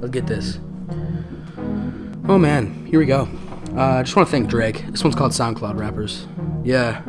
Let's get this. Oh man, here we go. Uh, I just want to thank Drake. This one's called SoundCloud Rappers. Yeah.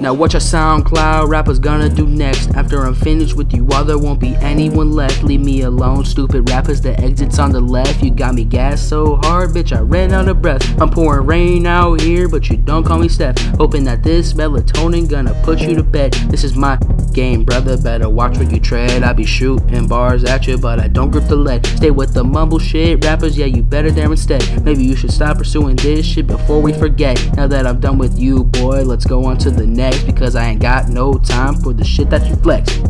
Now what your SoundCloud rappers gonna do next? After I'm finished with you all there won't be anyone left Leave me alone, stupid rappers, the exit's on the left You got me gas so hard, bitch, I ran out of breath I'm pouring rain out here, but you don't call me Steph Hoping that this melatonin gonna put you to bed This is my game, brother, better watch where you tread. I be shooting bars at you, but I don't grip the lead Stay with the mumble shit. Rappers, yeah, you better there instead. Maybe you should stop pursuing this shit before we forget. Now that I'm done with you, boy, let's go on to the next because I ain't got no time for the shit that you flex.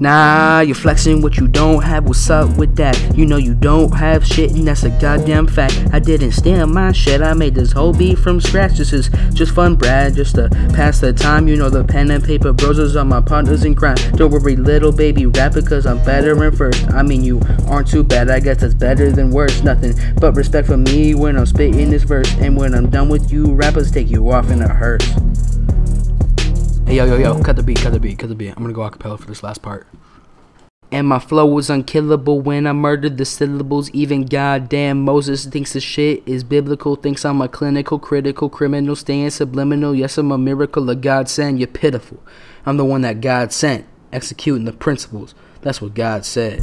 Nah, you're flexing what you don't have, what's up with that? You know you don't have shit and that's a goddamn fact. I didn't stand my shit, I made this whole beat from scratch. This is just fun, Brad, just to pass the time. You know the pen and paper bros are my partners in crime. Don't worry, little baby, rap because I'm better in first. I mean, you aren't too bad, I guess that's better than worse. Nothing but respect for me when I'm spitting this verse. And when I'm done with you, rappers take you off in a hearse. Hey, yo, yo, yo, cut the beat, cut the beat, cut the beat. I'm gonna go acapella for this last part. And my flow was unkillable when I murdered the syllables. Even goddamn Moses thinks the shit is biblical. Thinks I'm a clinical, critical, criminal, staying subliminal. Yes, I'm a miracle, of God sent. You're pitiful. I'm the one that God sent, executing the principles. That's what God said.